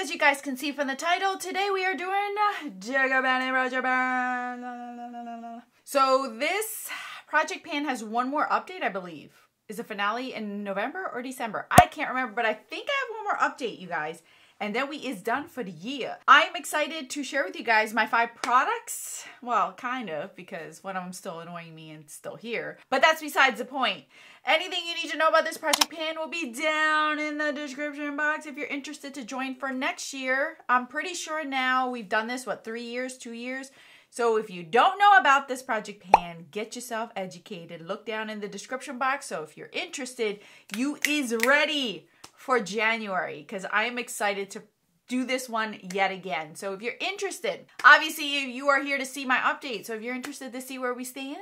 as you guys can see from the title, today we are doing uh, Jigga and Roger Band. So this Project Pan has one more update, I believe. Is the finale in November or December? I can't remember, but I think I have one more update, you guys and then we is done for the year. I'm excited to share with you guys my five products. Well, kind of, because one of them still annoying me and still here. But that's besides the point. Anything you need to know about this Project Pan will be down in the description box if you're interested to join for next year. I'm pretty sure now we've done this, what, three years, two years? So if you don't know about this Project Pan, get yourself educated. Look down in the description box. So if you're interested, you is ready for January because I am excited to do this one yet again. So if you're interested, obviously you are here to see my update. So if you're interested to see where we stand,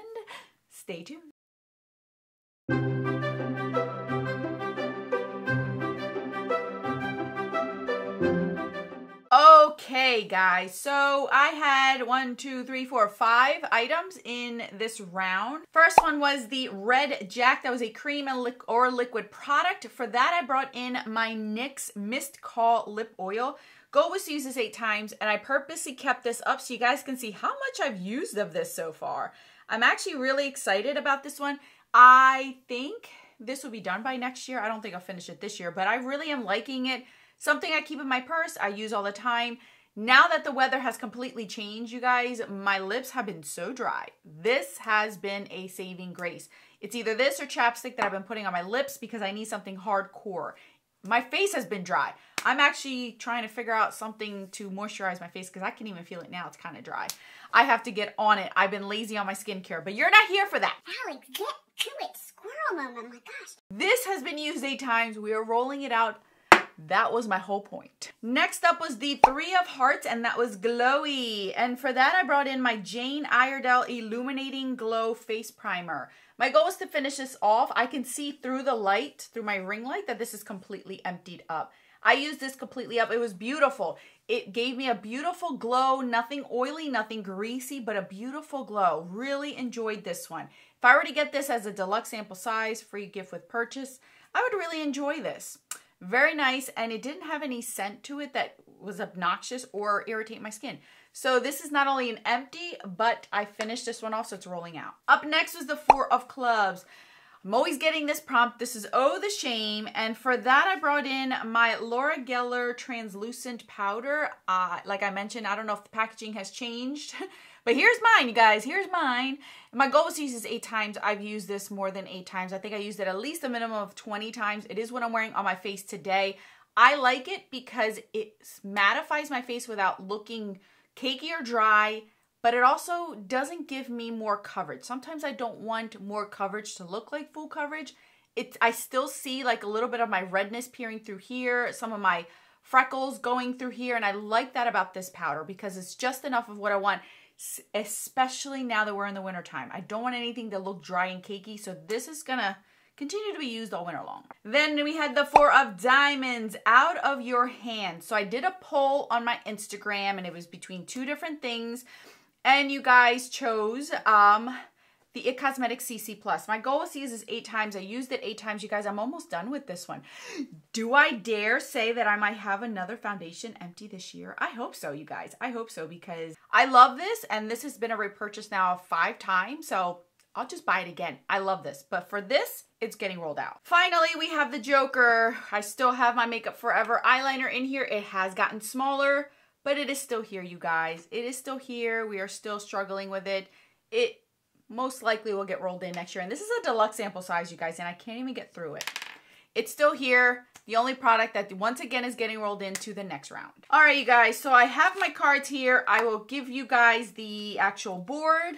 stay tuned. Okay, guys, so I had one, two, three, four, five items in this round. First one was the Red Jack. That was a cream or liquid product. For that, I brought in my NYX Mist Call Lip Oil. Go was used this eight times, and I purposely kept this up so you guys can see how much I've used of this so far. I'm actually really excited about this one. I think this will be done by next year. I don't think I'll finish it this year, but I really am liking it. Something I keep in my purse, I use all the time. Now that the weather has completely changed, you guys, my lips have been so dry. This has been a saving grace. It's either this or chapstick that I've been putting on my lips because I need something hardcore. My face has been dry. I'm actually trying to figure out something to moisturize my face because I can even feel it now. It's kind of dry. I have to get on it. I've been lazy on my skincare, but you're not here for that. Alex, get to it. Squirrel moment, oh my gosh. This has been used eight times. We are rolling it out that was my whole point. Next up was the Three of Hearts, and that was Glowy. And for that, I brought in my Jane Iredale Illuminating Glow Face Primer. My goal is to finish this off. I can see through the light, through my ring light, that this is completely emptied up. I used this completely up. It was beautiful. It gave me a beautiful glow, nothing oily, nothing greasy, but a beautiful glow. Really enjoyed this one. If I were to get this as a deluxe sample size, free gift with purchase, I would really enjoy this. Very nice, and it didn't have any scent to it that was obnoxious or irritate my skin. So this is not only an empty, but I finished this one off, so it's rolling out. Up next was the Four of Clubs. I'm always getting this prompt. This is Oh the Shame. And for that, I brought in my Laura Geller Translucent Powder. Uh, like I mentioned, I don't know if the packaging has changed, but here's mine, you guys. Here's mine. My goal was to use this eight times. I've used this more than eight times. I think I used it at least a minimum of 20 times. It is what I'm wearing on my face today. I like it because it mattifies my face without looking cakey or dry but it also doesn't give me more coverage. Sometimes I don't want more coverage to look like full coverage. It's I still see like a little bit of my redness peering through here, some of my freckles going through here, and I like that about this powder because it's just enough of what I want, especially now that we're in the winter time. I don't want anything to look dry and cakey, so this is gonna continue to be used all winter long. Then we had the Four of Diamonds, Out of Your Hand. So I did a poll on my Instagram, and it was between two different things and you guys chose um, the It Cosmetics CC Plus. My goal to use this eight times. I used it eight times. You guys, I'm almost done with this one. Do I dare say that I might have another foundation empty this year? I hope so, you guys. I hope so because I love this and this has been a repurchase now five times. So I'll just buy it again. I love this. But for this, it's getting rolled out. Finally, we have the Joker. I still have my Makeup Forever eyeliner in here. It has gotten smaller but it is still here, you guys. It is still here. We are still struggling with it. It most likely will get rolled in next year. And this is a deluxe sample size, you guys, and I can't even get through it. It's still here. The only product that once again is getting rolled into the next round. All right, you guys, so I have my cards here. I will give you guys the actual board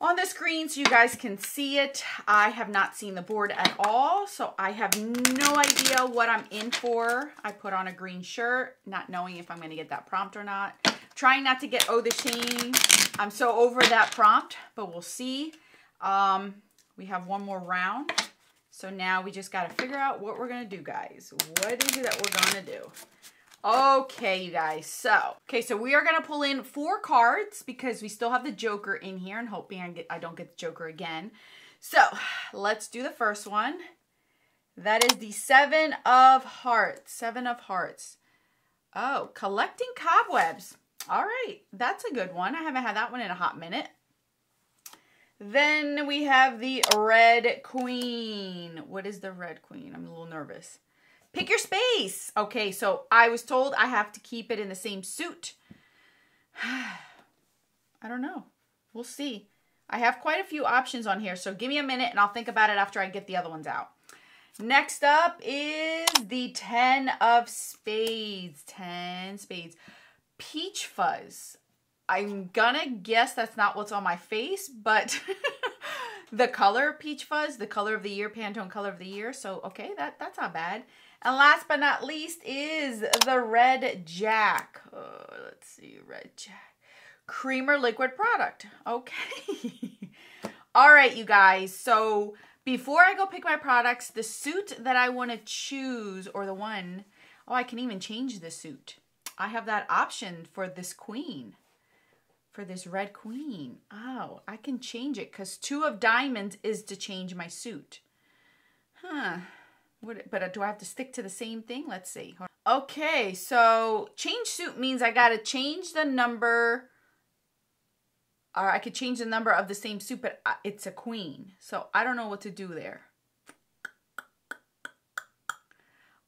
on the screen so you guys can see it. I have not seen the board at all, so I have no idea what I'm in for. I put on a green shirt, not knowing if I'm going to get that prompt or not. Trying not to get Oh the Shame. I'm so over that prompt, but we'll see. Um, we have one more round. So now we just got to figure out what we're going to do, guys. What is it that we're going to do? Okay, you guys. So, okay, so we are going to pull in four cards because we still have the Joker in here and hoping I, get, I don't get the Joker again. So, let's do the first one. That is the Seven of Hearts. Seven of Hearts. Oh, collecting cobwebs. All right, that's a good one. I haven't had that one in a hot minute. Then we have the Red Queen. What is the Red Queen? I'm a little nervous. Pick your space. Okay, so I was told I have to keep it in the same suit. I don't know. We'll see. I have quite a few options on here, so give me a minute and I'll think about it after I get the other ones out. Next up is the 10 of spades. 10 spades. Peach fuzz. I'm gonna guess that's not what's on my face, but the color peach fuzz, the color of the year, Pantone color of the year. So, okay, that, that's not bad. And last but not least is the red jack. Oh, let's see, red jack. Creamer liquid product. Okay. All right, you guys. So before I go pick my products, the suit that I want to choose or the one, oh, I can even change the suit. I have that option for this queen, for this red queen. Oh, I can change it because two of diamonds is to change my suit. Huh. What, but do I have to stick to the same thing? Let's see. Okay, so change suit means I got to change the number or I could change the number of the same suit, but uh, it's a queen. So I don't know what to do there.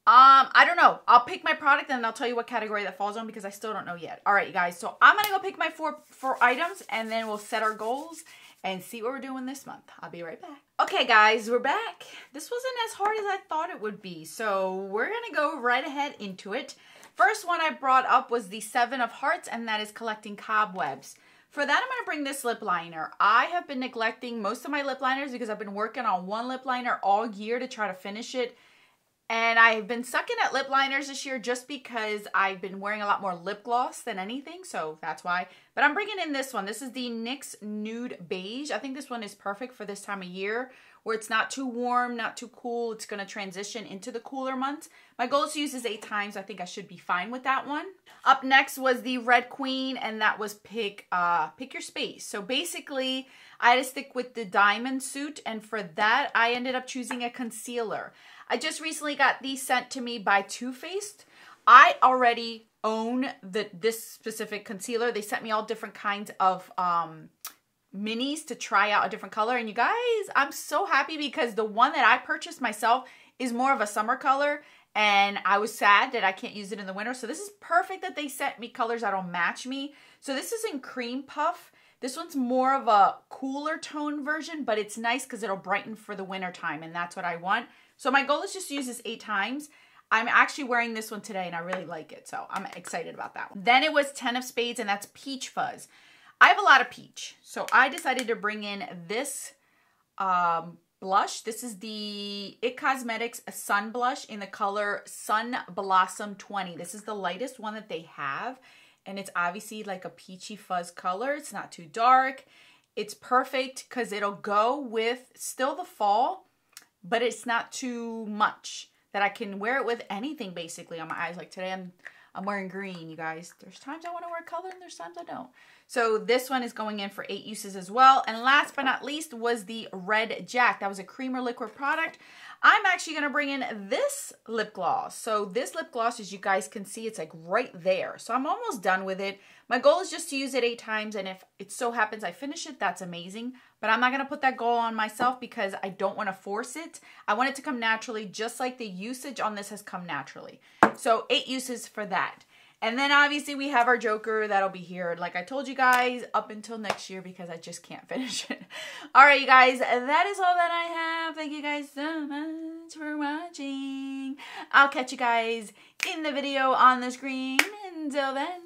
Um, I don't know. I'll pick my product and I'll tell you what category that falls on because I still don't know yet. All right, you guys. So I'm going to go pick my four, four items and then we'll set our goals and see what we're doing this month. I'll be right back. Okay, guys, we're back. This wasn't as hard as I thought it would be. So we're going to go right ahead into it. First one I brought up was the Seven of Hearts and that is collecting cobwebs. For that, I'm going to bring this lip liner. I have been neglecting most of my lip liners because I've been working on one lip liner all year to try to finish it. And I've been sucking at lip liners this year just because I've been wearing a lot more lip gloss than anything. So that's why. But I'm bringing in this one. This is the NYX Nude Beige. I think this one is perfect for this time of year where it's not too warm, not too cool. It's going to transition into the cooler months. My goal is to use this eight times. I think I should be fine with that one. Up next was the Red Queen, and that was pick, uh, pick your space. So basically, I had to stick with the diamond suit, and for that, I ended up choosing a concealer. I just recently got these sent to me by Too Faced. I already own the this specific concealer. They sent me all different kinds of um, minis to try out a different color. And you guys, I'm so happy because the one that I purchased myself is more of a summer color. And I was sad that I can't use it in the winter. So this is perfect that they sent me colors that'll match me. So this is in Cream Puff. This one's more of a cooler tone version, but it's nice because it'll brighten for the winter time. And that's what I want. So my goal is just to use this eight times. I'm actually wearing this one today and I really like it. So I'm excited about that one. Then it was 10 of spades and that's Peach Fuzz. I have a lot of peach. So I decided to bring in this um, blush. This is the IT Cosmetics Sun Blush in the color Sun Blossom 20. This is the lightest one that they have. And it's obviously like a peachy fuzz color. It's not too dark. It's perfect because it'll go with still the fall, but it's not too much that I can wear it with anything basically on my eyes. Like today I'm I'm wearing green, you guys. There's times I want to wear color and there's times I don't. So this one is going in for eight uses as well. And last but not least was the Red Jack. That was a creamer liquid product. I'm actually going to bring in this lip gloss. So this lip gloss, as you guys can see, it's like right there. So I'm almost done with it. My goal is just to use it eight times. And if it so happens I finish it, that's amazing. But I'm not going to put that goal on myself because I don't want to force it. I want it to come naturally, just like the usage on this has come naturally. So eight uses for that. And then obviously we have our Joker that'll be here, like I told you guys, up until next year because I just can't finish it. All right, you guys, that is all that I have. Thank you guys so much for watching. I'll catch you guys in the video on the screen. Until then,